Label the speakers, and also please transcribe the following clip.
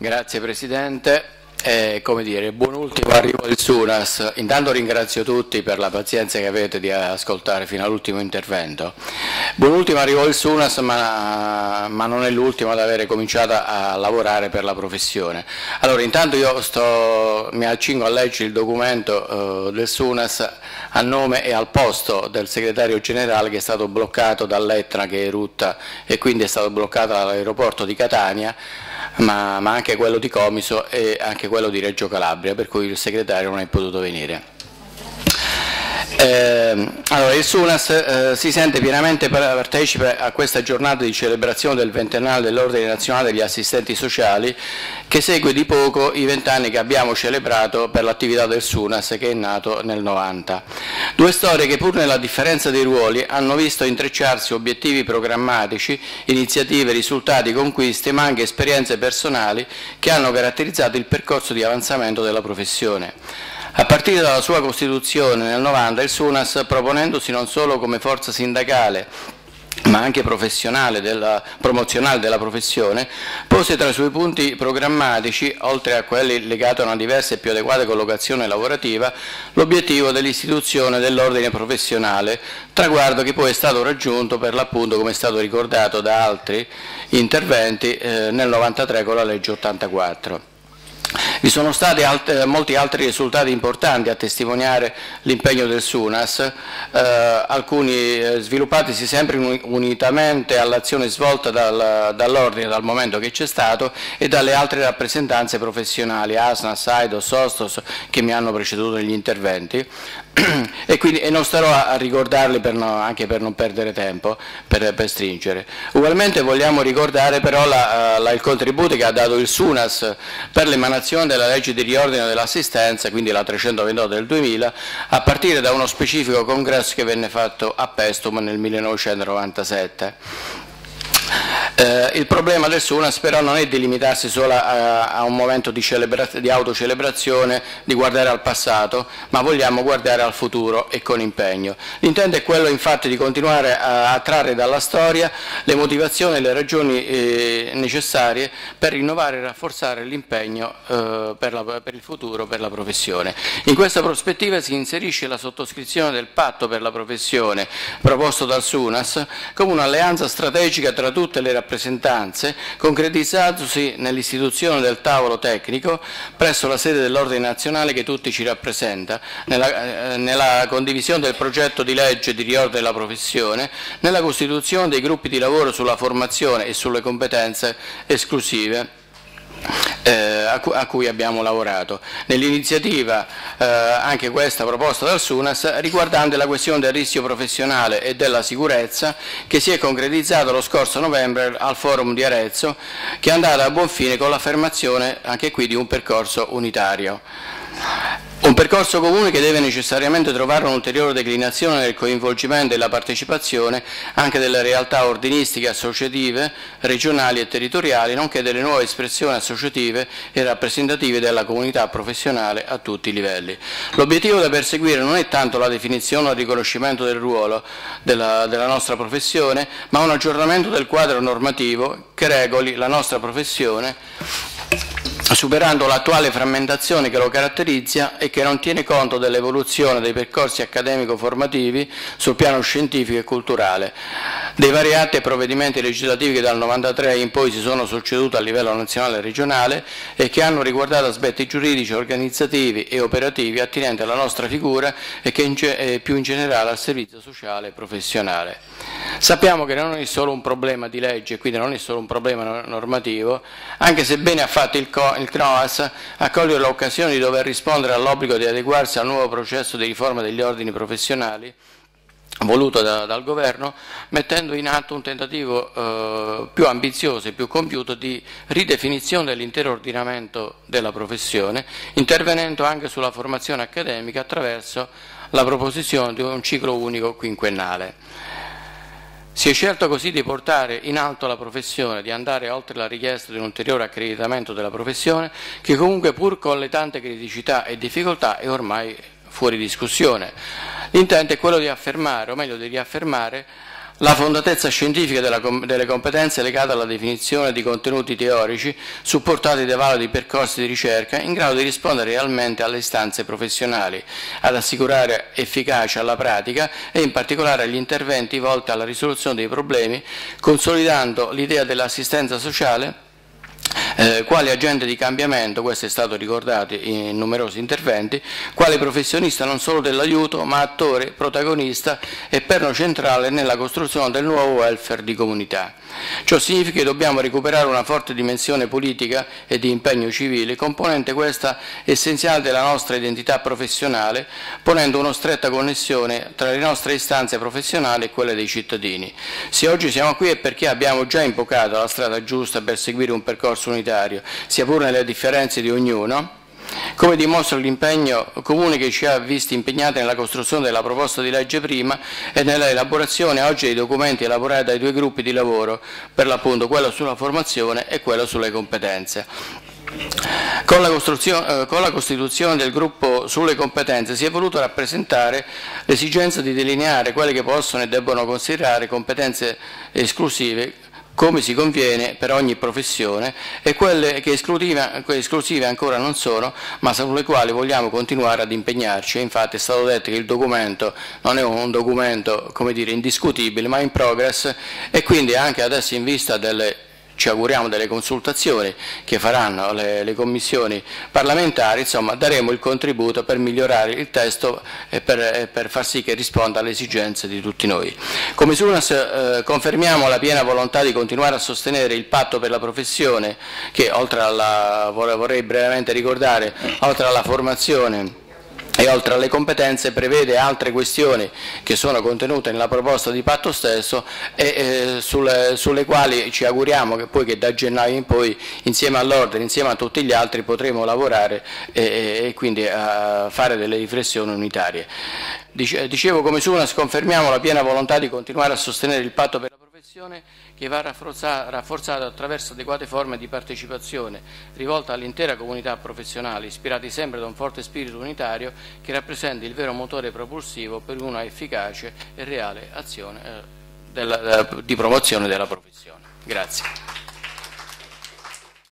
Speaker 1: Grazie Presidente. Eh, come dire, buon ultimo arrivo del Sunas. Intanto ringrazio tutti per la pazienza che avete di ascoltare fino all'ultimo intervento. Buon ultimo arrivo del Sunas, ma, ma non è l'ultimo ad avere cominciato a lavorare per la professione. Allora, intanto io sto, mi accingo a leggere il documento eh, del Sunas a nome e al posto del segretario generale che è stato bloccato dall'Etna che è rutta e quindi è stato bloccato all'aeroporto di Catania ma, ma anche quello di Comiso e anche quello di Reggio Calabria, per cui il segretario non è potuto venire. Eh, allora, il SUNAS eh, si sente pienamente partecipe a questa giornata di celebrazione del ventennale dell'Ordine Nazionale degli Assistenti Sociali che segue di poco i vent'anni che abbiamo celebrato per l'attività del SUNAS che è nato nel 90. Due storie che pur nella differenza dei ruoli hanno visto intrecciarsi obiettivi programmatici, iniziative, risultati, conquiste ma anche esperienze personali che hanno caratterizzato il percorso di avanzamento della professione. A partire dalla sua costituzione nel 90 il SUNAS, proponendosi non solo come forza sindacale ma anche professionale della, promozionale della professione, pose tra i suoi punti programmatici, oltre a quelli legati a una diversa e più adeguata collocazione lavorativa, l'obiettivo dell'istituzione dell'ordine professionale, traguardo che poi è stato raggiunto per l'appunto, come è stato ricordato da altri interventi, eh, nel 93 con la legge 84. Vi sono stati alt molti altri risultati importanti a testimoniare l'impegno del SUNAS, eh, alcuni eh, sviluppatisi sempre unitamente all'azione svolta dal, dall'ordine dal momento che c'è stato e dalle altre rappresentanze professionali, ASNAS, AIDOS, SOSTOS, che mi hanno preceduto negli interventi, e, quindi, e non starò a, ricordarli per no, anche per non perdere tempo, per, per, stringere. Ugualmente vogliamo ricordare però la, la, il contributo che ha dato il SUNAS per l'emanazione della legge di riordino dell'assistenza, quindi la 328 del 2000, a partire da uno specifico congresso che venne fatto a Pestum nel 1997. Eh, il problema del Sunas però non è di limitarsi solo a, a un momento di, di, autocelebrazione, di guardare al passato, ma vogliamo guardare al futuro e con impegno. L'intento è quello infatti di continuare a, a trarre dalla storia le motivazioni e le ragioni eh, necessarie per rinnovare e rafforzare l'impegno eh, per, per il futuro, per la professione. In questa prospettiva si inserisce la sottoscrizione del patto per la professione proposto dal Sunas come un'alleanza strategica tra tutte le rappresentanze, concretizzatosi nell'istituzione del tavolo tecnico presso la sede dell'Ordine Nazionale che tutti ci rappresenta, nella, eh, nella condivisione del progetto di legge di riordino della professione, nella costituzione dei gruppi di lavoro sulla formazione e sulle competenze esclusive eh, a, cu a, cui abbiamo lavorato. Nell'iniziativa, eh, anche questa proposta dal SUNAS, riguardante la questione del rischio professionale e della sicurezza che si è concretizzata lo scorso novembre al forum di Arezzo che è andata a buon fine con l'affermazione anche qui di un percorso unitario. Un percorso comune che deve necessariamente trovare un'ulteriore declinazione nel coinvolgimento e la partecipazione anche delle realtà ordinistiche associative, regionali e territoriali, nonché delle nuove espressioni associative e rappresentative della comunità professionale a tutti i livelli. L'obiettivo da perseguire non è tanto la definizione o il riconoscimento del ruolo della, della nostra professione, ma un aggiornamento del quadro normativo che regoli la nostra professione superando l'attuale frammentazione che lo caratterizza e che non tiene conto dell'evoluzione dei percorsi accademico-formativi sul piano scientifico e culturale, dei vari atti e provvedimenti legislativi che dal 1993 in poi si sono succeduti a livello nazionale e regionale e che hanno riguardato aspetti giuridici, organizzativi e operativi attinenti alla nostra figura e che in eh, più in generale al servizio sociale e professionale. Sappiamo che non è solo un problema di legge, quindi non è solo un problema normativo, anche se bene ha fatto il, il CNOAS a cogliere l'occasione di dover rispondere all'obbligo di adeguarsi al nuovo processo di riforma degli ordini professionali voluto da, dal governo, mettendo in atto un tentativo eh, più ambizioso e più compiuto di ridefinizione dell'intero ordinamento della professione, intervenendo anche sulla formazione accademica attraverso la proposizione di un ciclo unico quinquennale. Si è scelto così di portare in alto la professione, di andare oltre la richiesta di un ulteriore accreditamento della professione, che comunque pur con le tante criticità e difficoltà è ormai fuori discussione. L'intento è quello di affermare, o meglio di riaffermare, la fondatezza scientifica delle competenze legate alla definizione di contenuti teorici supportati da validi percorsi di ricerca in grado di rispondere realmente alle istanze professionali, ad assicurare efficacia alla pratica e in particolare agli interventi volti alla risoluzione dei problemi, consolidando l'idea dell'assistenza sociale eh, quale agente di cambiamento, questo è stato ricordato in numerosi interventi, quale professionista non solo dell'aiuto ma attore, protagonista e perno centrale nella costruzione del nuovo welfare di comunità. Ciò significa che dobbiamo recuperare una forte dimensione politica e di impegno civile, componente questa essenziale della nostra identità professionale, ponendo una stretta connessione tra le nostre istanze professionali e quelle dei cittadini. Se oggi siamo qui è perché abbiamo già impocato la strada giusta per seguire un percorso unitario, sia pure nelle differenze di ognuno, come dimostra l'impegno comune che ci ha visti impegnati nella costruzione della proposta di legge prima e nella elaborazione oggi dei documenti elaborati dai due gruppi di lavoro, per l'appunto quello sulla formazione e quello sulle competenze. Con la, eh, con la, costituzione del gruppo sulle competenze si è voluto rappresentare l'esigenza di delineare quelle che possono e debbono considerare competenze esclusive come si conviene per ogni professione e quelle che esclusive, ancora non sono, ma sulle quali vogliamo continuare ad impegnarci. Infatti è stato detto che il documento non è un documento dire, indiscutibile, ma in progress e quindi anche adesso in vista delle ci auguriamo delle consultazioni che faranno le, le commissioni parlamentari, insomma daremo il contributo per migliorare il testo e per, per far sì che risponda alle esigenze di tutti noi. Come SUNAS eh, confermiamo la piena volontà di continuare a sostenere il patto per la professione che oltre alla, vorrei brevemente ricordare, oltre alla formazione e oltre alle competenze prevede altre questioni che sono contenute nella proposta di patto stesso e eh, sulle, sulle, quali ci auguriamo che poi che da gennaio in poi insieme all'ordine, insieme a tutti gli altri potremo lavorare e, e quindi fare delle riflessioni unitarie. Dicevo come SUNAS confermiamo la piena volontà di continuare a sostenere il patto per la professione che va rafforzato attraverso adeguate forme di partecipazione rivolta all'intera comunità professionale, ispirati sempre da un forte spirito unitario che rappresenti il vero motore propulsivo per una efficace e reale azione eh, della, di promozione della professione. Grazie.